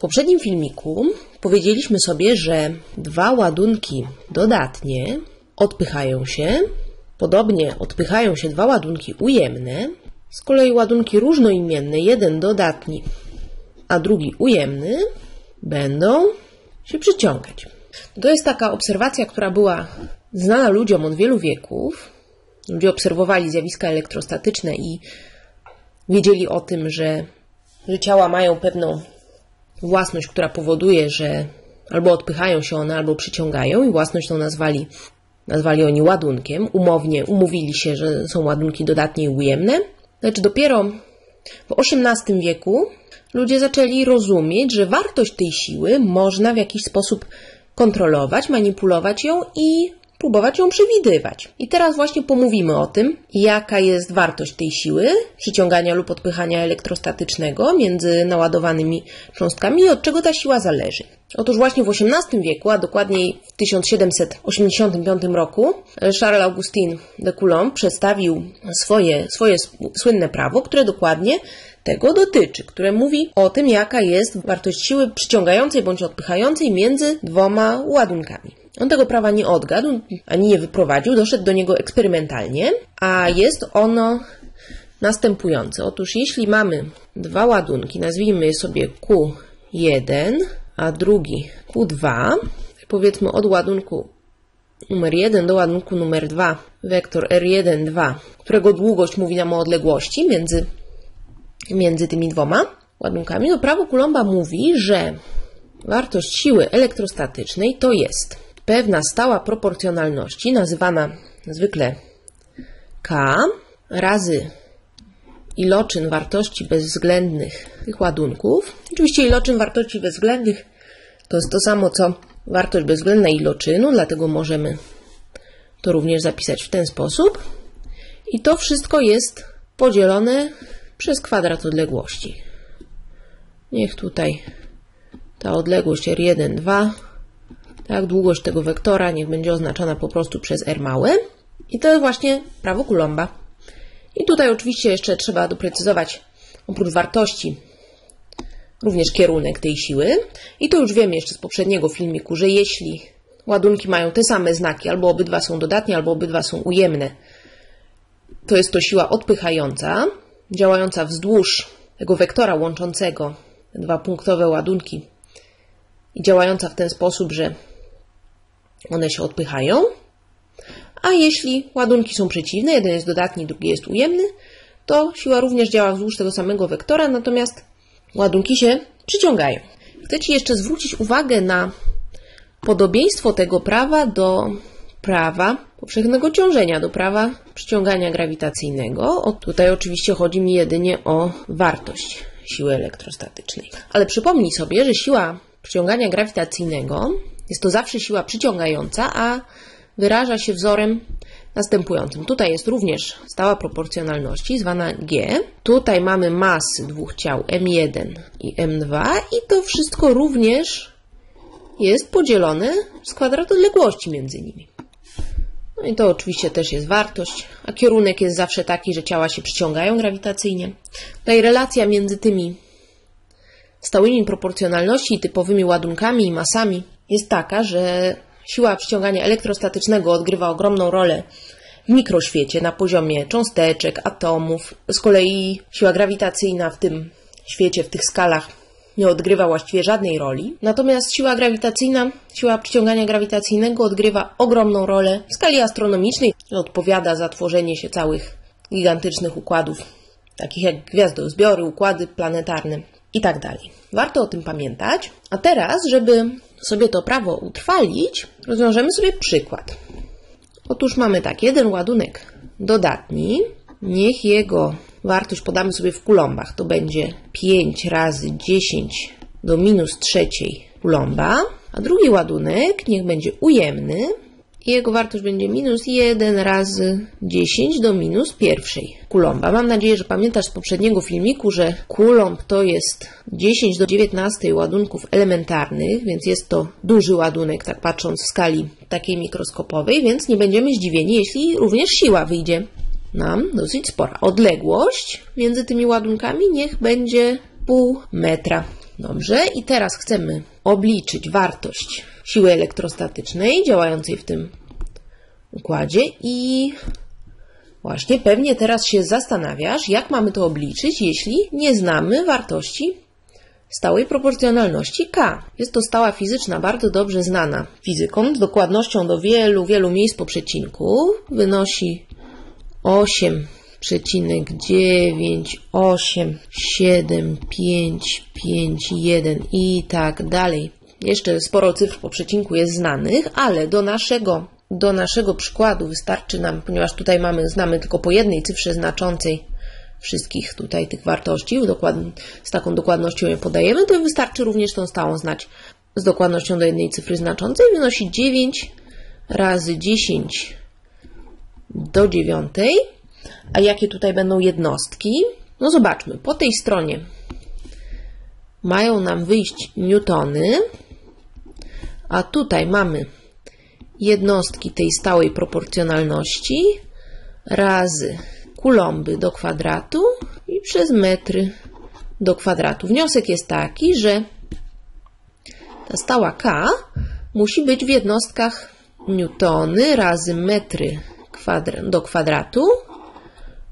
W poprzednim filmiku powiedzieliśmy sobie, że dwa ładunki dodatnie odpychają się, podobnie odpychają się dwa ładunki ujemne, z kolei ładunki różnoimienne, jeden dodatni, a drugi ujemny, będą się przyciągać. To jest taka obserwacja, która była znana ludziom od wielu wieków. Ludzie obserwowali zjawiska elektrostatyczne i wiedzieli o tym, że, że ciała mają pewną własność, która powoduje, że albo odpychają się one, albo przyciągają i własność tą nazwali, nazwali oni ładunkiem. Umownie umówili się, że są ładunki dodatnie i ujemne. Lecz dopiero w XVIII wieku ludzie zaczęli rozumieć, że wartość tej siły można w jakiś sposób kontrolować, manipulować ją i próbować ją przewidywać. I teraz właśnie pomówimy o tym, jaka jest wartość tej siły przyciągania lub odpychania elektrostatycznego między naładowanymi cząstkami i od czego ta siła zależy. Otóż właśnie w XVIII wieku, a dokładniej w 1785 roku, Charles Augustin de Coulomb przedstawił swoje, swoje słynne prawo, które dokładnie tego dotyczy, które mówi o tym, jaka jest wartość siły przyciągającej bądź odpychającej między dwoma ładunkami. On tego prawa nie odgadł ani nie wyprowadził, doszedł do niego eksperymentalnie, a jest ono następujące. Otóż jeśli mamy dwa ładunki, nazwijmy je sobie Q1, a drugi Q2, powiedzmy od ładunku numer 1 do ładunku numer 2, wektor R1, 2, którego długość mówi nam o odległości między, między tymi dwoma ładunkami, to prawo Coulomba mówi, że wartość siły elektrostatycznej to jest pewna stała proporcjonalności, nazywana zwykle K, razy iloczyn wartości bezwzględnych tych ładunków. Oczywiście iloczyn wartości bezwzględnych to jest to samo, co wartość bezwzględna iloczynu, dlatego możemy to również zapisać w ten sposób. I to wszystko jest podzielone przez kwadrat odległości. Niech tutaj ta odległość R1, 2 tak, długość tego wektora niech będzie oznaczona po prostu przez r małe. I to jest właśnie prawo Coulomba. I tutaj oczywiście jeszcze trzeba doprecyzować oprócz wartości również kierunek tej siły. I to już wiemy jeszcze z poprzedniego filmiku, że jeśli ładunki mają te same znaki, albo obydwa są dodatnie, albo obydwa są ujemne, to jest to siła odpychająca, działająca wzdłuż tego wektora łączącego dwa punktowe ładunki i działająca w ten sposób, że one się odpychają. A jeśli ładunki są przeciwne, jeden jest dodatni, drugi jest ujemny, to siła również działa wzdłuż tego samego wektora, natomiast ładunki się przyciągają. Chcę Ci jeszcze zwrócić uwagę na podobieństwo tego prawa do prawa powszechnego ciążenia, do prawa przyciągania grawitacyjnego. O, tutaj oczywiście chodzi mi jedynie o wartość siły elektrostatycznej. Ale przypomnij sobie, że siła przyciągania grawitacyjnego jest to zawsze siła przyciągająca, a wyraża się wzorem następującym. Tutaj jest również stała proporcjonalności, zwana G. Tutaj mamy masy dwóch ciał M1 i M2 i to wszystko również jest podzielone z kwadrat odległości między nimi. No i to oczywiście też jest wartość, a kierunek jest zawsze taki, że ciała się przyciągają grawitacyjnie. Tutaj relacja między tymi stałymi proporcjonalności i typowymi ładunkami i masami jest taka, że siła przyciągania elektrostatycznego odgrywa ogromną rolę w mikroświecie na poziomie cząsteczek, atomów. Z kolei siła grawitacyjna w tym świecie, w tych skalach nie odgrywa właściwie żadnej roli. Natomiast siła grawitacyjna, siła przyciągania grawitacyjnego odgrywa ogromną rolę w skali astronomicznej. Odpowiada za tworzenie się całych gigantycznych układów, takich jak gwiazdozbiory, układy planetarne itd. Tak Warto o tym pamiętać. A teraz, żeby sobie to prawo utrwalić, rozwiążemy sobie przykład. Otóż mamy tak, jeden ładunek dodatni, niech jego wartość podamy sobie w kulombach, to będzie 5 razy 10 do minus trzeciej kulomba, a drugi ładunek niech będzie ujemny, jego wartość będzie minus 1 razy 10 do minus pierwszej kulomba. Mam nadzieję, że pamiętasz z poprzedniego filmiku, że kulomb to jest 10 do 19 ładunków elementarnych, więc jest to duży ładunek, tak patrząc w skali takiej mikroskopowej, więc nie będziemy zdziwieni, jeśli również siła wyjdzie nam dosyć spora. Odległość między tymi ładunkami niech będzie pół metra. Dobrze, i teraz chcemy obliczyć wartość siły elektrostatycznej działającej w tym układzie i właśnie pewnie teraz się zastanawiasz, jak mamy to obliczyć, jeśli nie znamy wartości stałej proporcjonalności K. Jest to stała fizyczna, bardzo dobrze znana fizykom, z dokładnością do wielu, wielu miejsc po przecinku. Wynosi 8,98751 i tak dalej. Jeszcze sporo cyfr po przecinku jest znanych, ale do naszego, do naszego przykładu wystarczy nam, ponieważ tutaj mamy, znamy tylko po jednej cyfrze znaczącej wszystkich tutaj tych wartości, z taką dokładnością je podajemy, to wystarczy również tą stałą znać z dokładnością do jednej cyfry znaczącej. Wynosi 9 razy 10 do 9. A jakie tutaj będą jednostki? No zobaczmy, po tej stronie mają nam wyjść newtony, a tutaj mamy jednostki tej stałej proporcjonalności razy kulomby do kwadratu i przez metry do kwadratu. Wniosek jest taki, że ta stała K musi być w jednostkach newtony razy metry do kwadratu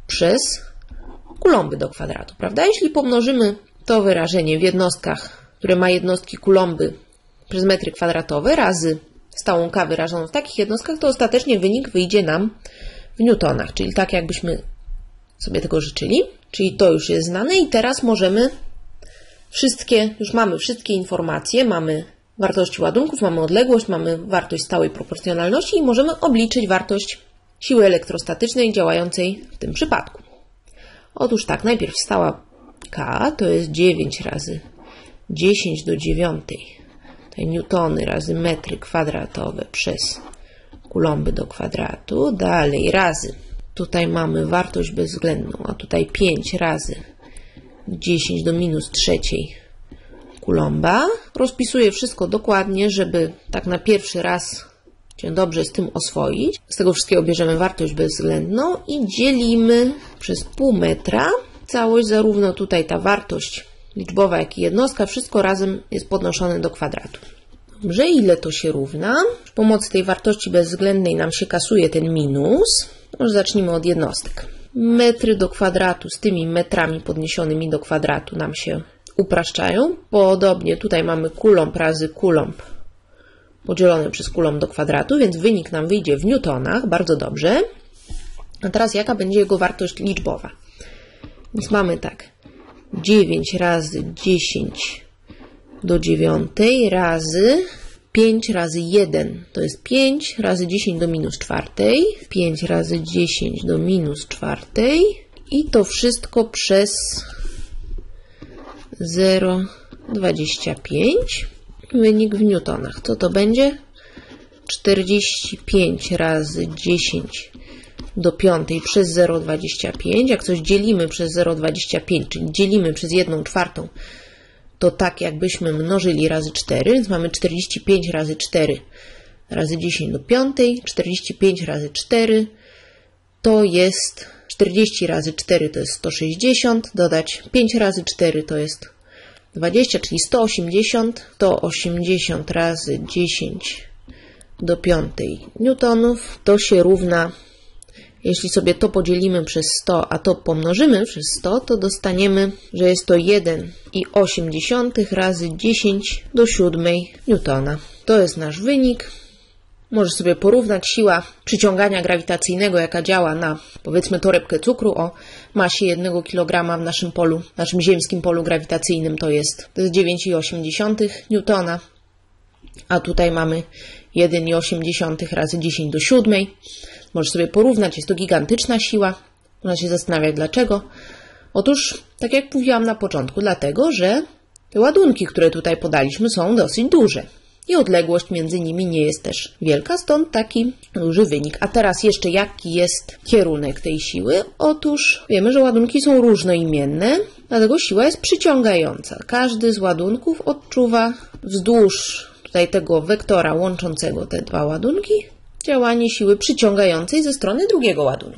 przez kulomby do kwadratu, prawda? Jeśli pomnożymy to wyrażenie w jednostkach, które ma jednostki kulomby przez metry kwadratowe razy stałą K wyrażoną w takich jednostkach, to ostatecznie wynik wyjdzie nam w newtonach, czyli tak jakbyśmy sobie tego życzyli. Czyli to już jest znane i teraz możemy wszystkie, już mamy wszystkie informacje, mamy wartości ładunków, mamy odległość, mamy wartość stałej proporcjonalności i możemy obliczyć wartość siły elektrostatycznej działającej w tym przypadku. Otóż tak, najpierw stała K to jest 9 razy 10 do 9 tutaj newtony razy metry kwadratowe przez kulomby do kwadratu, dalej razy Tutaj mamy wartość bezwzględną, a tutaj 5 razy 10 do minus trzeciej kulomba. Rozpisuję wszystko dokładnie, żeby tak na pierwszy raz się dobrze z tym oswoić. Z tego wszystkiego bierzemy wartość bezwzględną i dzielimy przez pół metra. Całość, zarówno tutaj ta wartość liczbowa, jak i jednostka, wszystko razem jest podnoszone do kwadratu. Dobrze, ile to się równa? Przy pomocy tej wartości bezwzględnej nam się kasuje ten minus. Może zacznijmy od jednostek. Metry do kwadratu z tymi metrami podniesionymi do kwadratu nam się upraszczają. Podobnie tutaj mamy kulomb razy kulomb podzielone przez kulomb do kwadratu, więc wynik nam wyjdzie w newtonach. Bardzo dobrze. A teraz jaka będzie jego wartość liczbowa? Więc mamy tak. 9 razy 10 do 9 razy 5 razy 1 to jest 5 razy 10 do minus czwartej, 5 razy 10 do minus czwartej i to wszystko przez 0,25. Wynik w newtonach. Co to będzie? 45 razy 10 do 5 przez 0,25. Jak coś dzielimy przez 0,25, czyli dzielimy przez 1 czwartą, to tak jakbyśmy mnożyli razy 4, więc mamy 45 razy 4 razy 10 do 5, 45 razy 4 to jest 40 razy 4 to jest 160, dodać 5 razy 4 to jest 20, czyli 180, to 80 razy 10 do 5 newtonów, to się równa jeśli sobie to podzielimy przez 100, a to pomnożymy przez 100, to dostaniemy, że jest to 1,8 razy 10 do 7 newtona. To jest nasz wynik. Możesz sobie porównać siła przyciągania grawitacyjnego, jaka działa na powiedzmy torebkę cukru o masie 1 kg w naszym polu, naszym ziemskim polu grawitacyjnym to jest, to jest 9,8 newtona, a tutaj mamy 1,8 razy 10 do 7. Możesz sobie porównać, jest to gigantyczna siła. Można się zastanawiać dlaczego. Otóż, tak jak mówiłam na początku, dlatego, że te ładunki, które tutaj podaliśmy, są dosyć duże. I odległość między nimi nie jest też wielka, stąd taki duży wynik. A teraz jeszcze jaki jest kierunek tej siły? Otóż wiemy, że ładunki są różnoimienne, dlatego siła jest przyciągająca. Każdy z ładunków odczuwa wzdłuż tutaj tego wektora łączącego te dwa ładunki działanie siły przyciągającej ze strony drugiego ładunku.